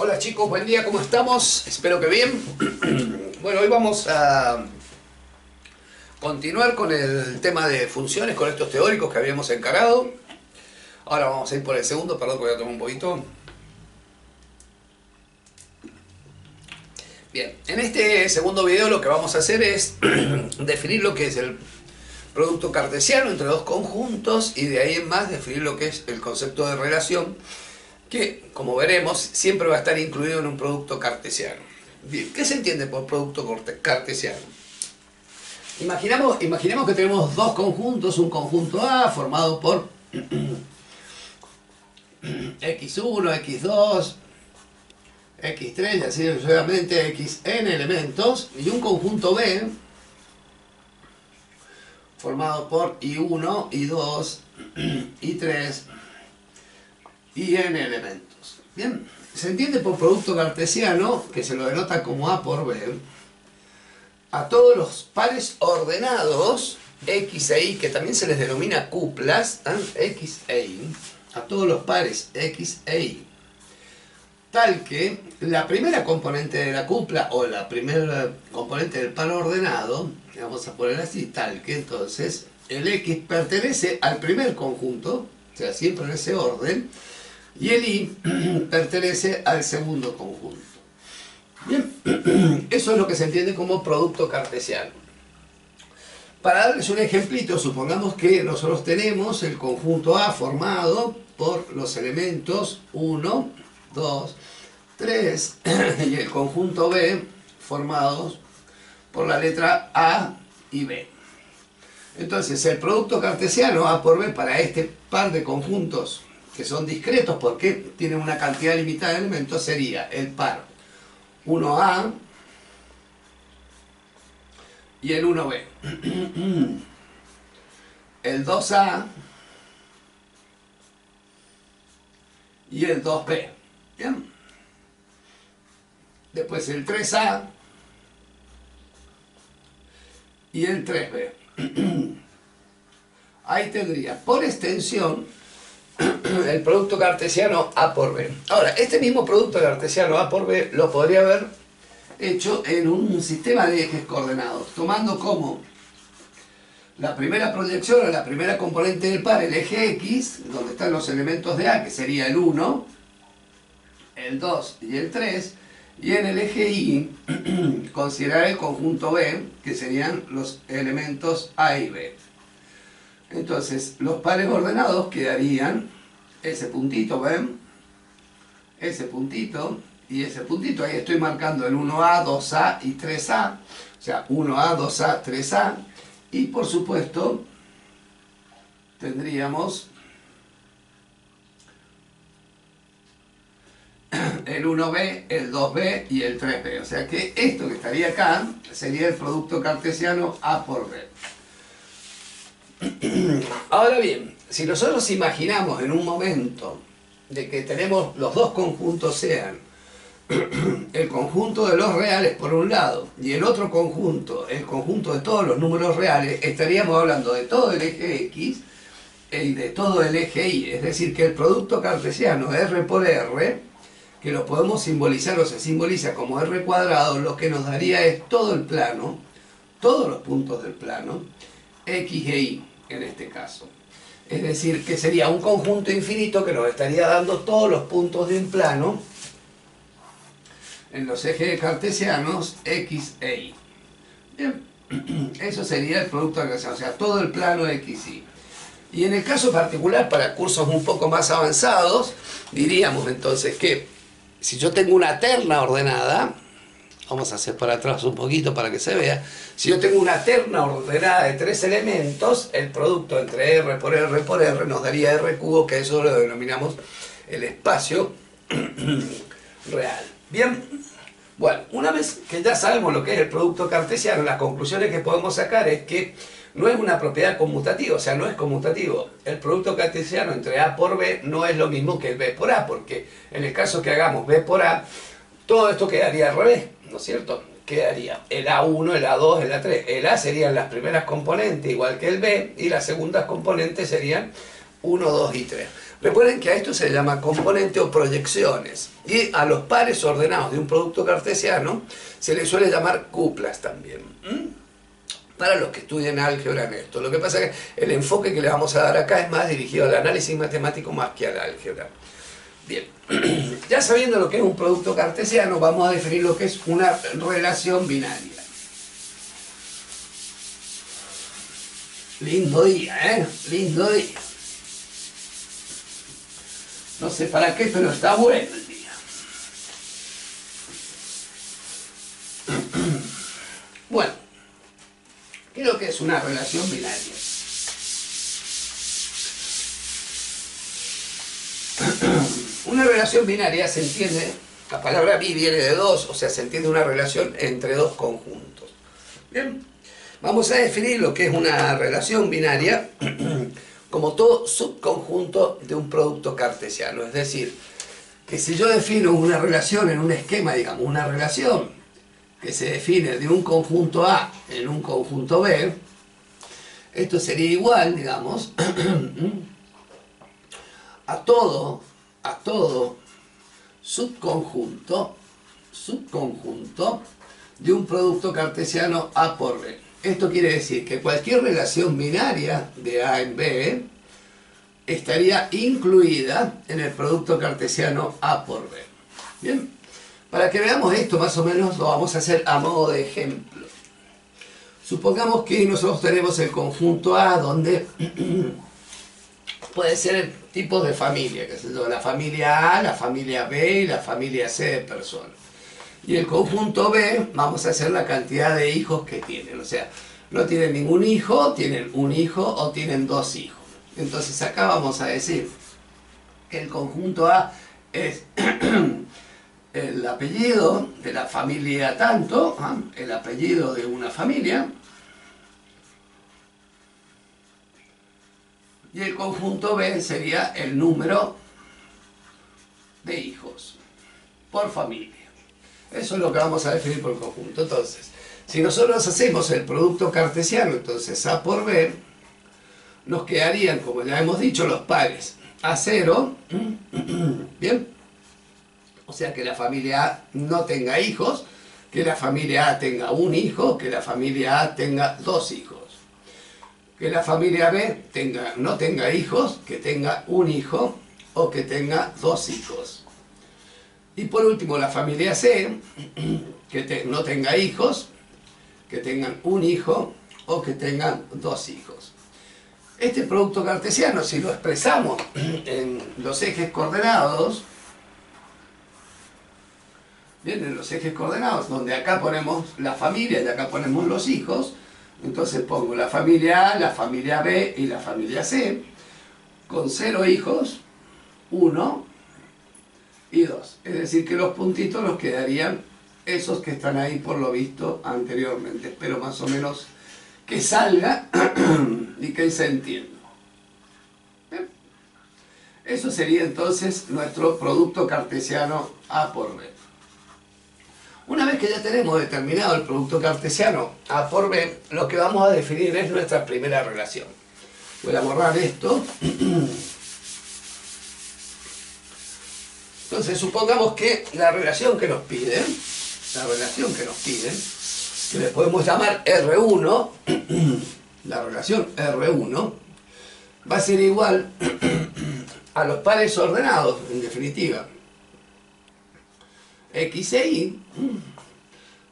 Hola chicos, buen día, ¿cómo estamos? Espero que bien. Bueno, hoy vamos a continuar con el tema de funciones, con estos teóricos que habíamos encarado. Ahora vamos a ir por el segundo, perdón, voy a tomar un poquito. Bien, en este segundo video lo que vamos a hacer es definir lo que es el producto cartesiano entre dos conjuntos y de ahí en más definir lo que es el concepto de relación que, como veremos, siempre va a estar incluido en un producto cartesiano. Bien, ¿qué se entiende por producto cartesiano? Imaginamos, imaginemos que tenemos dos conjuntos, un conjunto A formado por x1, x2, x3 y así sucesivamente xn elementos y un conjunto B formado por i1, i2, i3 y n elementos. Bien, se entiende por producto cartesiano, que se lo denota como A por B, a todos los pares ordenados, X e Y, que también se les denomina cuplas, ¿eh? X e Y, a todos los pares X e Y, tal que la primera componente de la cupla o la primera componente del par ordenado, vamos a poner así, tal que entonces el X pertenece al primer conjunto, o sea, siempre en ese orden, y el I pertenece al segundo conjunto. Bien, eso es lo que se entiende como producto cartesiano. Para darles un ejemplito, supongamos que nosotros tenemos el conjunto A formado por los elementos 1, 2, 3 y el conjunto B formados por la letra A y B. Entonces, el producto cartesiano A por B para este par de conjuntos que son discretos porque tienen una cantidad limitada de elementos, sería el par 1A y el 1B. El 2A y el 2B. ¿Bien? Después el 3A y el 3B. Ahí tendría, por extensión, el producto cartesiano A por B. Ahora, este mismo producto cartesiano A por B lo podría haber hecho en un sistema de ejes coordenados, tomando como la primera proyección o la primera componente del par, el eje X, donde están los elementos de A, que sería el 1, el 2 y el 3, y en el eje Y considerar el conjunto B, que serían los elementos A y B. Entonces, los pares ordenados quedarían ese puntito, ¿ven? Ese puntito y ese puntito. Ahí estoy marcando el 1A, 2A y 3A. O sea, 1A, 2A, 3A. Y por supuesto, tendríamos el 1B, el 2B y el 3B. O sea que esto que estaría acá sería el producto cartesiano A por B. Ahora bien, si nosotros imaginamos en un momento de que tenemos los dos conjuntos sean el conjunto de los reales por un lado y el otro conjunto, el conjunto de todos los números reales, estaríamos hablando de todo el eje X y de todo el eje Y. Es decir, que el producto cartesiano R por R, que lo podemos simbolizar o se simboliza como R cuadrado, lo que nos daría es todo el plano, todos los puntos del plano, X e Y en este caso. Es decir, que sería un conjunto infinito que nos estaría dando todos los puntos de un plano en los ejes cartesianos X e Y. Bien, eso sería el producto cartesiano, o sea, todo el plano X, Y. Y en el caso particular, para cursos un poco más avanzados, diríamos entonces que si yo tengo una terna ordenada, Vamos a hacer para atrás un poquito para que se vea. Si yo tengo una terna ordenada de tres elementos, el producto entre R por R por R nos daría R cubo, que eso lo denominamos el espacio real. Bien, bueno, una vez que ya sabemos lo que es el producto cartesiano, las conclusiones que podemos sacar es que no es una propiedad conmutativa, o sea, no es conmutativo. El producto cartesiano entre A por B no es lo mismo que el B por A, porque en el caso que hagamos B por A, todo esto quedaría al revés. ¿No es cierto? Quedaría el A1, el A2, el A3. El A serían las primeras componentes, igual que el B, y las segundas componentes serían 1, 2 y 3. Recuerden que a esto se llama componente o proyecciones. Y a los pares ordenados de un producto cartesiano se les suele llamar cuplas también. Para los que estudian álgebra en esto. Lo que pasa es que el enfoque que le vamos a dar acá es más dirigido al análisis matemático más que al álgebra. Bien, ya sabiendo lo que es un producto cartesiano, vamos a definir lo que es una relación binaria. Lindo día, ¿eh? Lindo día. No sé para qué, pero está bueno el día. Bueno, ¿qué es lo que es una relación binaria? Una relación binaria se entiende, la palabra bi viene de dos, o sea, se entiende una relación entre dos conjuntos. Bien, vamos a definir lo que es una relación binaria como todo subconjunto de un producto cartesiano. Es decir, que si yo defino una relación en un esquema, digamos, una relación que se define de un conjunto A en un conjunto B, esto sería igual, digamos, a todo, a todo subconjunto, subconjunto de un producto cartesiano A por B. Esto quiere decir que cualquier relación binaria de A en B estaría incluida en el producto cartesiano A por B. Bien, para que veamos esto más o menos lo vamos a hacer a modo de ejemplo. Supongamos que nosotros tenemos el conjunto A donde puede ser tipos de familia, que es la familia A, la familia B y la familia C de personas. Y el conjunto B, vamos a hacer la cantidad de hijos que tienen. O sea, no tienen ningún hijo, tienen un hijo o tienen dos hijos. Entonces acá vamos a decir que el conjunto A es el apellido de la familia tanto, ¿ah? el apellido de una familia, y el conjunto B sería el número de hijos por familia. Eso es lo que vamos a definir por conjunto. Entonces, si nosotros hacemos el producto cartesiano, entonces A por B, nos quedarían, como ya hemos dicho, los pares A0, ¿bien? O sea, que la familia A no tenga hijos, que la familia A tenga un hijo, que la familia A tenga dos hijos. Que la familia B tenga, no tenga hijos, que tenga un hijo o que tenga dos hijos. Y por último, la familia C, que no tenga hijos, que tengan un hijo o que tengan dos hijos. Este producto cartesiano, si lo expresamos en los ejes coordenados, bien, en los ejes coordenados, donde acá ponemos la familia y acá ponemos los hijos, entonces pongo la familia A, la familia B y la familia C, con cero hijos, uno y 2. Es decir, que los puntitos nos quedarían esos que están ahí por lo visto anteriormente. Espero más o menos que salga y que se entienda. Eso sería entonces nuestro producto cartesiano A por B. Una vez que ya tenemos determinado el producto cartesiano A por lo que vamos a definir es nuestra primera relación. Voy a borrar esto. Entonces, supongamos que la relación que nos piden, la relación que nos piden, que le podemos llamar R1, la relación R1, va a ser igual a los pares ordenados, en definitiva, X e Y,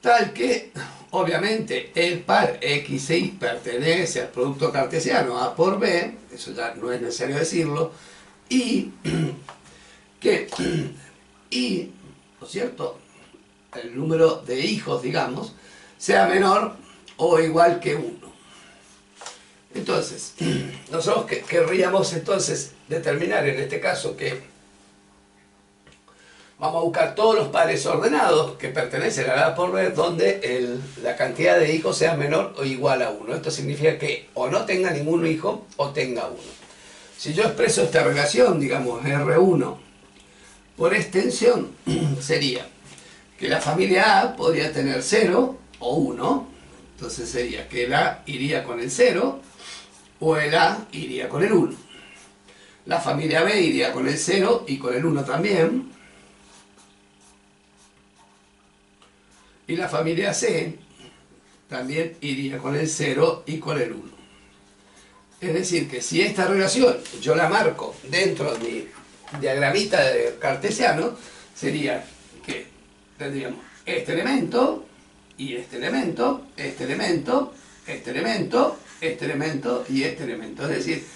tal que, obviamente, el par X e Y pertenece al producto cartesiano A por B, eso ya no es necesario decirlo, y que y, ¿no es cierto?, el número de hijos, digamos, sea menor o igual que 1. Entonces, nosotros querríamos entonces determinar en este caso que vamos a buscar todos los pares ordenados que pertenecen a la por B donde la cantidad de hijos sea menor o igual a 1. Esto significa que o no tenga ningún hijo o tenga uno. Si yo expreso esta relación, digamos R1 por extensión sería que la familia A podría tener 0 o 1, entonces sería que el A iría con el 0 o el A iría con el 1. La familia B iría con el 0 y con el 1 también. Y la familia C también iría con el 0 y con el 1. Es decir, que si esta relación yo la marco dentro de mi diagramita cartesiano, sería que tendríamos este elemento y este elemento, este elemento, este elemento, este elemento y este elemento. Es decir,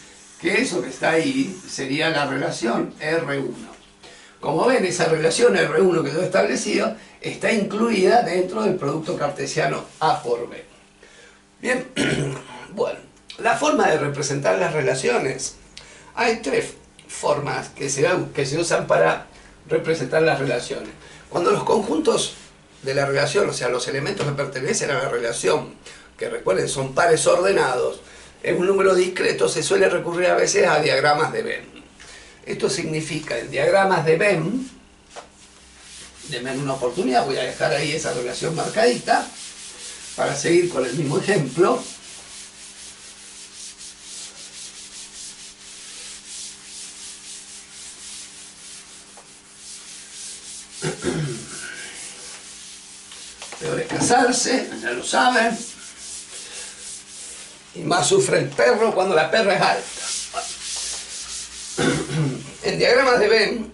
que eso que está ahí sería la relación R1. Como ven, esa relación R1 que yo he establecido está incluida dentro del producto cartesiano A por B. Bien, bueno, la forma de representar las relaciones. Hay tres formas que se, que se usan para representar las relaciones. Cuando los conjuntos de la relación, o sea, los elementos que pertenecen a la relación, que recuerden son pares ordenados, en un número discreto se suele recurrir a veces a diagramas de Venn. Esto significa, en diagramas de Venn, denme una oportunidad, voy a dejar ahí esa relación marcadita, para seguir con el mismo ejemplo. Peor es casarse, ya lo saben. Y más sufre el perro cuando la perra es alta. En diagramas de Venn,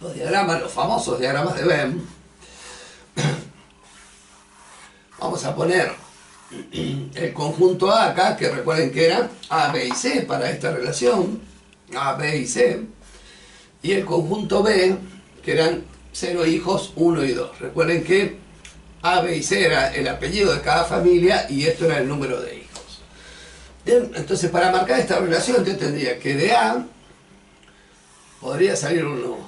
los diagramas, los famosos diagramas de Venn, vamos a poner el conjunto A acá, que recuerden que era A, B y C para esta relación, A, B y C, y el conjunto B, que eran 0 hijos, 1 y 2. Recuerden que A, B y C era el apellido de cada familia y esto era el número de hijos. Entonces para marcar esta relación yo tendría que de A podría salir uno,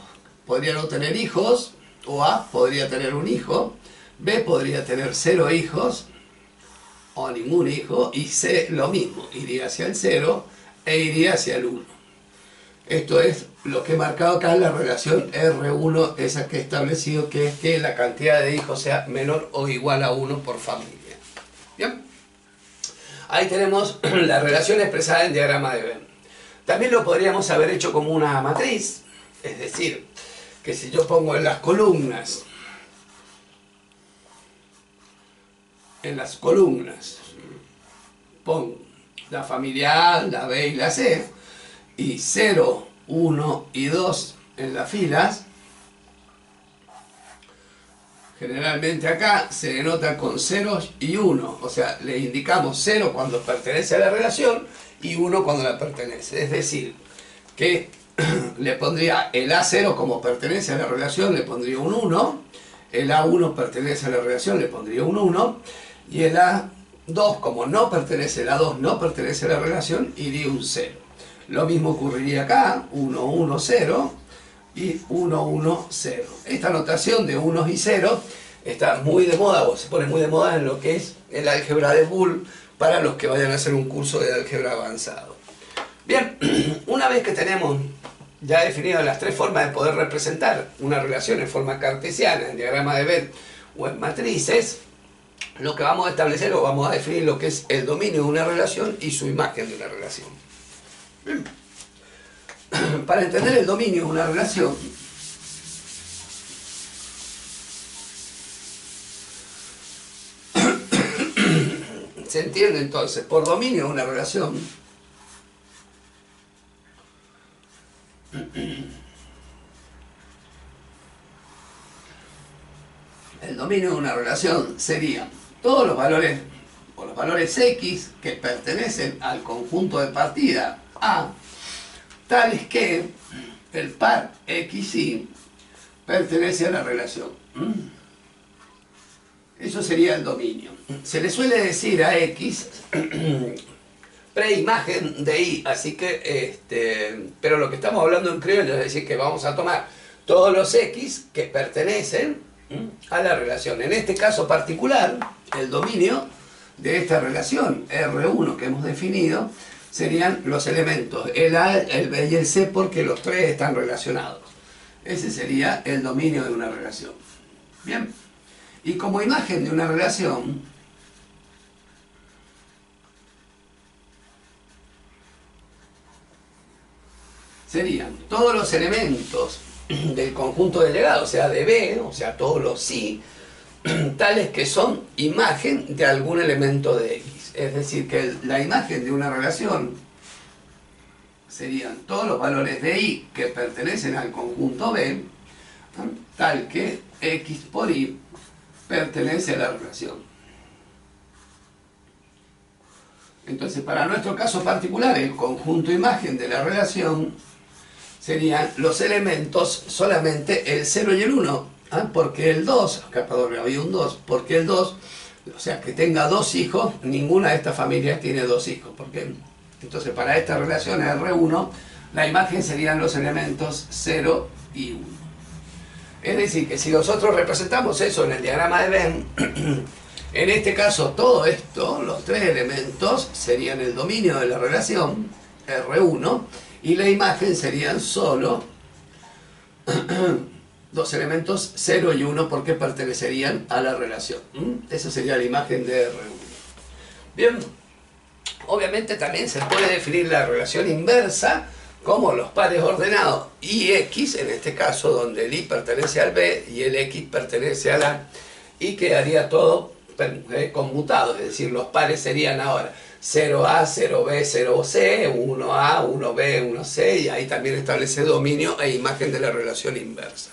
podría no tener hijos, o A podría tener un hijo, B podría tener 0 hijos, o ningún hijo, y C lo mismo, iría hacia el 0 e iría hacia el 1. Esto es lo que he marcado acá en la relación R1, esa que he establecido, que es que la cantidad de hijos sea menor o igual a 1 por familia. Ahí tenemos la relación expresada en diagrama de Venn. También lo podríamos haber hecho como una matriz, es decir, que si yo pongo en las columnas, en las columnas, pongo la familia A, la B y la C, y 0, 1 y 2 en las filas, generalmente acá se denota con 0 y 1, o sea, le indicamos 0 cuando pertenece a la relación y 1 cuando la pertenece. Es decir, que le pondría el A0 como pertenece a la relación, le pondría un 1, el A1 pertenece a la relación, le pondría un 1, y el A2 como no pertenece, el A2 no pertenece a la relación, iría un 0. Lo mismo ocurriría acá, 1, 1, 0 y 1, 1, 0. Esta notación de 1 y 0 está muy de moda, o se pone muy de moda en lo que es el álgebra de Boole para los que vayan a hacer un curso de álgebra avanzado. Bien, una vez que tenemos ya definido las tres formas de poder representar una relación en forma cartesiana, en diagrama de Venn o en matrices, lo que vamos a establecer o vamos a definir lo que es el dominio de una relación y su imagen de una relación. Bien. Para entender el dominio una relación, se entiende entonces por dominio de una relación. El dominio de una relación sería todos los valores o los valores x que pertenecen al conjunto de partida A, tales que el par x y pertenece a la relación. Eso sería el dominio. Se le suele decir a x preimagen de y, así que, este, pero lo que estamos hablando en criollo es decir que vamos a tomar todos los x que pertenecen a la relación. En este caso particular, el dominio de esta relación R1 que hemos definido serían los elementos el A, el B y el C porque los tres están relacionados. Ese sería el dominio de una relación. Bien. Y como imagen de una relación, serían todos los elementos del conjunto de legado, o sea, de B, o sea, todos los sí, tales que son imagen de algún elemento de X. Es decir, que la imagen de una relación serían todos los valores de Y que pertenecen al conjunto B, tal que X por Y pertenece a la relación. Entonces, para nuestro caso particular, el conjunto imagen de la relación serían los elementos solamente el 0 y el 1, ¿ah? porque el 2, acá había un 2, porque el 2, o sea, que tenga dos hijos, ninguna de estas familias tiene dos hijos, porque entonces para esta relación R1, la imagen serían los elementos 0 y 1. Es decir, que si nosotros representamos eso en el diagrama de Venn, en este caso todo esto, los tres elementos, serían el dominio de la relación, R1, y la imagen serían solo dos elementos 0 y 1 porque pertenecerían a la relación. Esa sería la imagen de R1. Bien, obviamente también se puede definir la relación inversa como los pares ordenados y x, en este caso donde el i pertenece al b y el x pertenece a la y quedaría todo eh, conmutado, es decir, los pares serían ahora 0a, 0b, 0c, 1a, 1b, 1c y ahí también establece dominio e imagen de la relación inversa.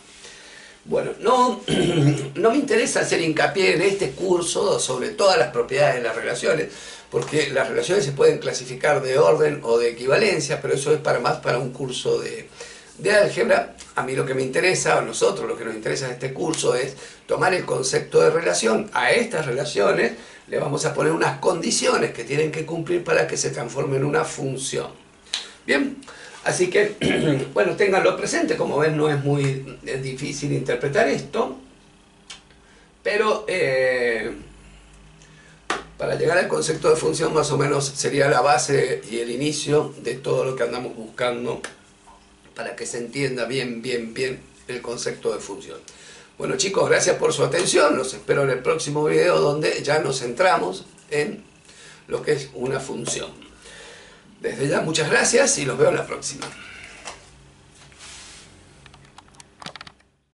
Bueno, no, no me interesa hacer hincapié en este curso sobre todas las propiedades de las relaciones, porque las relaciones se pueden clasificar de orden o de equivalencia, pero eso es para más para un curso de, de álgebra. A mí lo que me interesa, a nosotros lo que nos interesa en este curso es tomar el concepto de relación. A estas relaciones le vamos a poner unas condiciones que tienen que cumplir para que se transforme en una función. Bien, así que, bueno, ténganlo presente. Como ven, no es muy difícil interpretar esto, pero... Eh, para llegar al concepto de función más o menos sería la base y el inicio de todo lo que andamos buscando para que se entienda bien, bien, bien el concepto de función. Bueno chicos, gracias por su atención, los espero en el próximo video donde ya nos centramos en lo que es una función. Desde ya muchas gracias y los veo en la próxima.